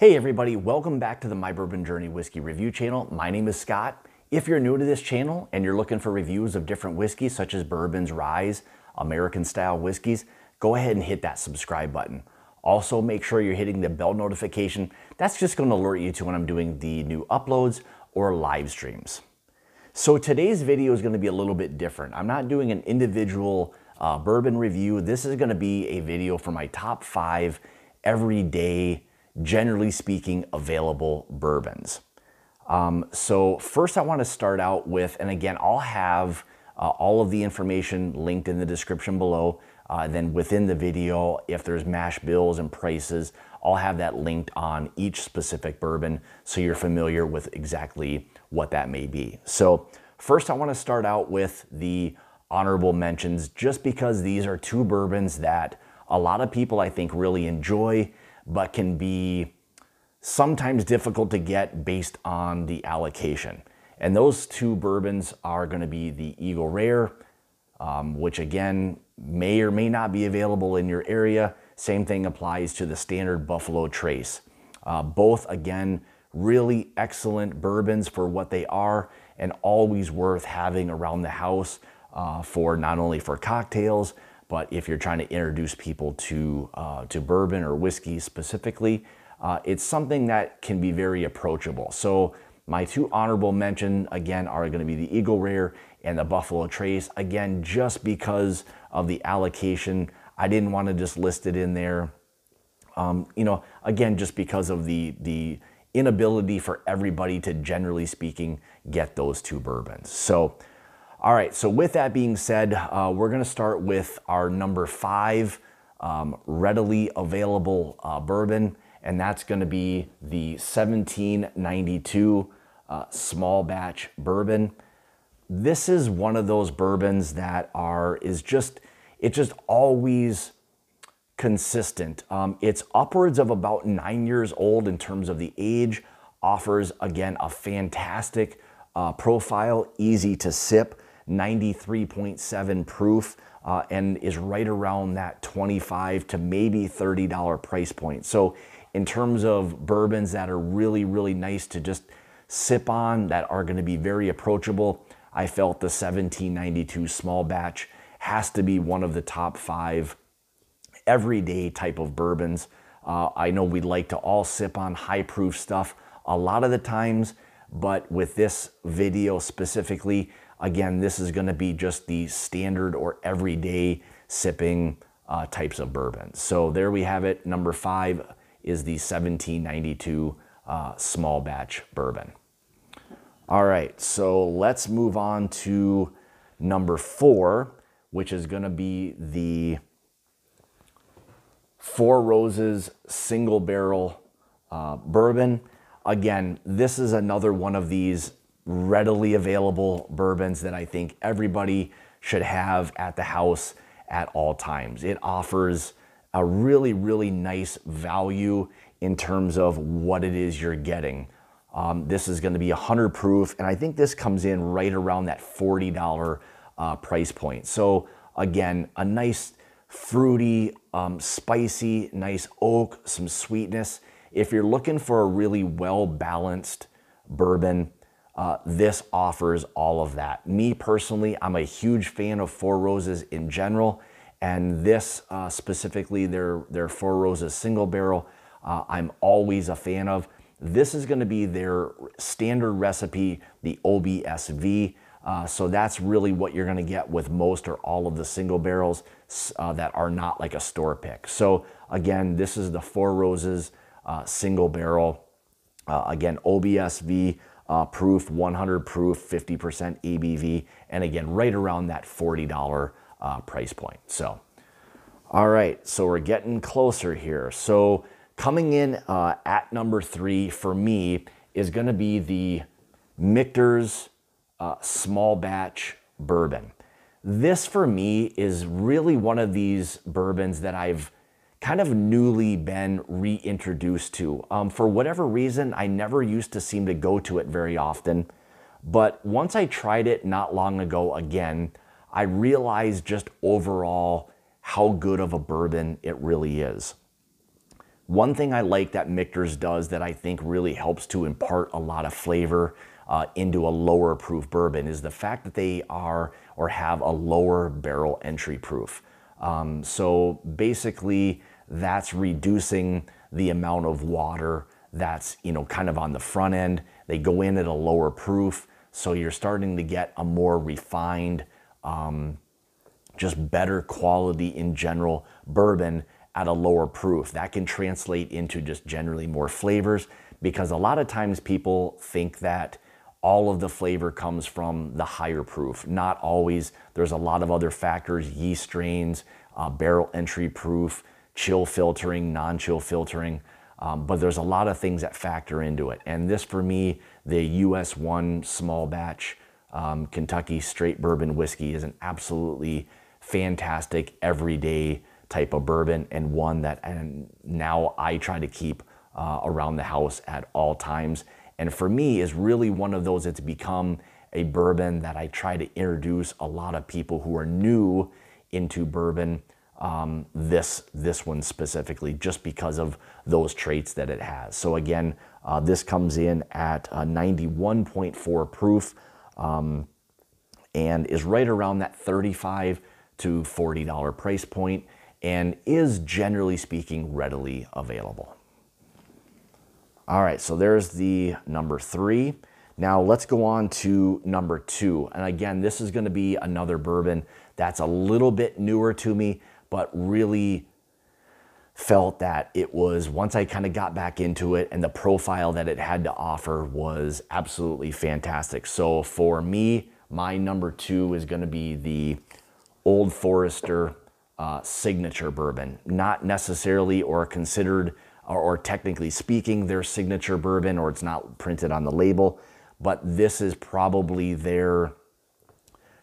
Hey everybody, welcome back to the My Bourbon Journey Whiskey Review channel. My name is Scott. If you're new to this channel and you're looking for reviews of different whiskeys such as bourbons, ryes, American style whiskeys, go ahead and hit that subscribe button. Also make sure you're hitting the bell notification. That's just gonna alert you to when I'm doing the new uploads or live streams. So today's video is gonna be a little bit different. I'm not doing an individual uh, bourbon review. This is gonna be a video for my top five everyday generally speaking, available bourbons. Um, so first I wanna start out with, and again, I'll have uh, all of the information linked in the description below. Uh, then within the video, if there's mash bills and prices, I'll have that linked on each specific bourbon so you're familiar with exactly what that may be. So first I wanna start out with the honorable mentions just because these are two bourbons that a lot of people I think really enjoy but can be sometimes difficult to get based on the allocation. And those two bourbons are going to be the Eagle Rare, um, which again may or may not be available in your area. Same thing applies to the standard Buffalo Trace. Uh, both, again, really excellent bourbons for what they are and always worth having around the house uh, for not only for cocktails, but if you're trying to introduce people to, uh, to bourbon or whiskey specifically, uh, it's something that can be very approachable. So my two honorable mention again are going to be the Eagle Rare and the Buffalo Trace. Again, just because of the allocation, I didn't want to just list it in there. Um, you know, again, just because of the the inability for everybody to generally speaking get those two bourbons. So all right, so with that being said, uh, we're gonna start with our number five um, readily available uh, bourbon, and that's gonna be the 1792 uh, small batch bourbon. This is one of those bourbons that are, is just, it's just always consistent. Um, it's upwards of about nine years old in terms of the age, offers again a fantastic uh, profile, easy to sip. 93.7 proof, uh, and is right around that 25 to maybe $30 price point. So in terms of bourbons that are really, really nice to just sip on, that are gonna be very approachable, I felt the 1792 small batch has to be one of the top five everyday type of bourbons. Uh, I know we like to all sip on high proof stuff a lot of the times, but with this video specifically, Again, this is gonna be just the standard or everyday sipping uh, types of bourbons. So there we have it. Number five is the 1792 uh, small batch bourbon. All right, so let's move on to number four, which is gonna be the Four Roses single barrel uh, bourbon. Again, this is another one of these readily available bourbons that I think everybody should have at the house at all times. It offers a really, really nice value in terms of what it is you're getting. Um, this is going to be 100 proof, and I think this comes in right around that $40 uh, price point. So again, a nice fruity, um, spicy, nice oak, some sweetness. If you're looking for a really well-balanced bourbon, uh, this offers all of that. Me personally, I'm a huge fan of Four Roses in general, and this uh, specifically, their, their Four Roses single barrel, uh, I'm always a fan of. This is gonna be their standard recipe, the OBSV. Uh, so that's really what you're gonna get with most or all of the single barrels uh, that are not like a store pick. So again, this is the Four Roses uh, single barrel. again, OBSV, uh, proof, 100 proof, 50% ABV, and again, right around that $40 uh, price point. So, all right, so we're getting closer here. So coming in uh, at number three for me is gonna be the Michter's uh, small batch bourbon. This for me is really one of these bourbons that I've kind of newly been reintroduced to. Um, for whatever reason, I never used to seem to go to it very often. But once I tried it not long ago again, I realized just overall how good of a bourbon it really is. One thing I like that Michter's does that I think really helps to impart a lot of flavor uh, into a lower proof bourbon is the fact that they are or have a lower barrel entry proof. Um, so basically, that's reducing the amount of water that's you know kind of on the front end. They go in at a lower proof, so you're starting to get a more refined, um, just better quality in general bourbon at a lower proof. That can translate into just generally more flavors because a lot of times people think that all of the flavor comes from the higher proof. Not always. There's a lot of other factors, yeast strains, uh, barrel entry proof, chill filtering, non-chill filtering. Um, but there's a lot of things that factor into it. And this for me, the US 1 small batch um, Kentucky straight bourbon whiskey is an absolutely fantastic everyday type of bourbon and one that and now I try to keep uh, around the house at all times. And for me is really one of those that's become a bourbon that I try to introduce a lot of people who are new into bourbon. Um, this this one specifically, just because of those traits that it has. So again, uh, this comes in at 91.4 proof um, and is right around that 35 to $40 price point and is generally speaking readily available. All right, so there's the number three. Now let's go on to number two. And again, this is gonna be another bourbon that's a little bit newer to me, but really felt that it was, once I kind of got back into it and the profile that it had to offer was absolutely fantastic. So for me, my number two is gonna be the Old Forester uh, signature bourbon. Not necessarily or considered or, or technically speaking, their signature bourbon, or it's not printed on the label, but this is probably their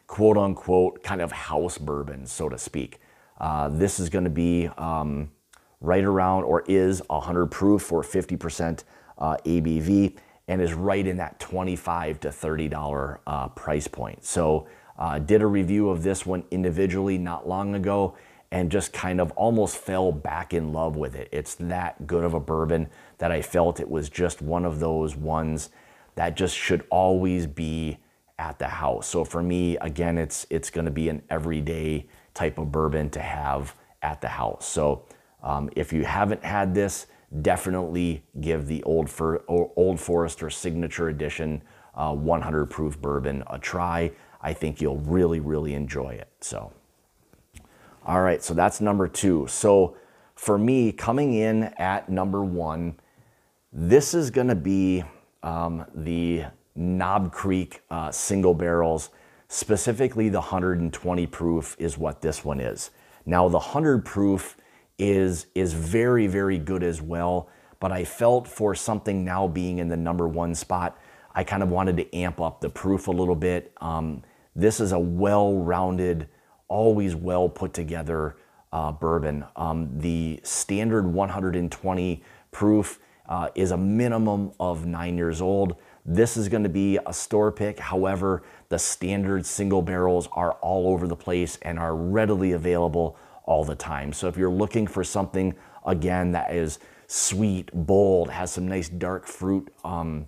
quote unquote kind of house bourbon, so to speak. Uh, this is going to be um, right around or is 100 proof or 50% uh, ABV and is right in that 25 to $30 uh, price point. So uh, did a review of this one individually not long ago and just kind of almost fell back in love with it. It's that good of a bourbon that I felt it was just one of those ones that just should always be at the house. So for me, again, it's it's going to be an everyday type of bourbon to have at the house. So um, if you haven't had this, definitely give the Old, For, Old Forester Signature Edition uh, 100 proof bourbon a try. I think you'll really, really enjoy it. So. All right, so that's number two. So for me, coming in at number one, this is gonna be um, the Knob Creek uh, single barrels, specifically the 120 proof is what this one is. Now the 100 proof is, is very, very good as well, but I felt for something now being in the number one spot, I kind of wanted to amp up the proof a little bit. Um, this is a well-rounded always well put together uh, bourbon. Um, the standard 120 proof uh, is a minimum of nine years old. This is going to be a store pick. However, the standard single barrels are all over the place and are readily available all the time. So if you're looking for something, again, that is sweet, bold, has some nice dark fruit um,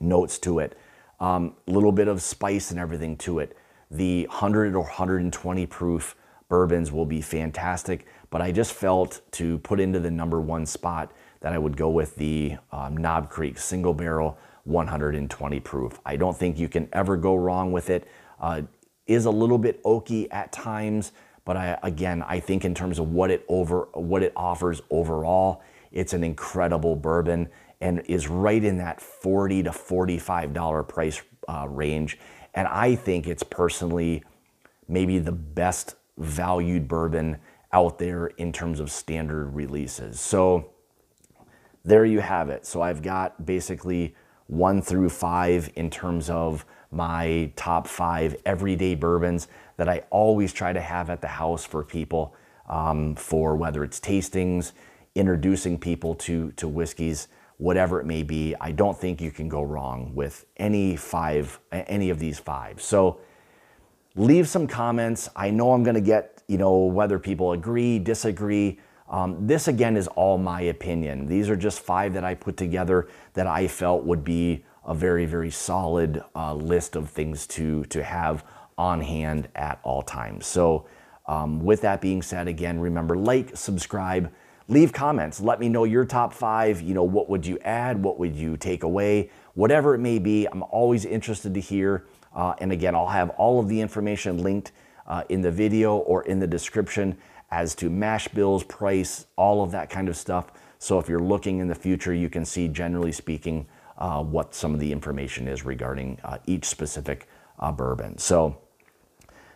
notes to it, a um, little bit of spice and everything to it, the 100 or 120 proof bourbons will be fantastic, but I just felt to put into the number one spot that I would go with the um, Knob Creek single barrel 120 proof. I don't think you can ever go wrong with it. Uh, is a little bit oaky at times, but I, again, I think in terms of what it over what it offers overall, it's an incredible bourbon and is right in that 40 to 45 dollar price uh, range. And I think it's personally maybe the best valued bourbon out there in terms of standard releases. So there you have it. So I've got basically one through five in terms of my top five everyday bourbons that I always try to have at the house for people um, for whether it's tastings, introducing people to, to whiskeys whatever it may be. I don't think you can go wrong with any five, any of these five. So leave some comments. I know I'm going to get, you know, whether people agree, disagree. Um, this again is all my opinion. These are just five that I put together that I felt would be a very, very solid uh, list of things to, to have on hand at all times. So um, with that being said, again, remember like, subscribe, leave comments. Let me know your top five. You know, what would you add? What would you take away? Whatever it may be, I'm always interested to hear. Uh, and again, I'll have all of the information linked uh, in the video or in the description as to mash bills, price, all of that kind of stuff. So if you're looking in the future, you can see, generally speaking, uh, what some of the information is regarding uh, each specific uh, bourbon. So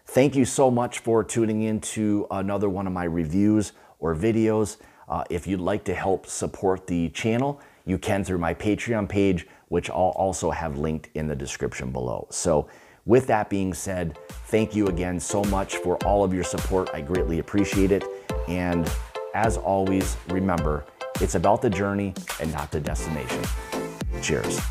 thank you so much for tuning in to another one of my reviews or videos. Uh, if you'd like to help support the channel, you can through my Patreon page, which I'll also have linked in the description below. So with that being said, thank you again so much for all of your support. I greatly appreciate it. And as always, remember, it's about the journey and not the destination. Cheers.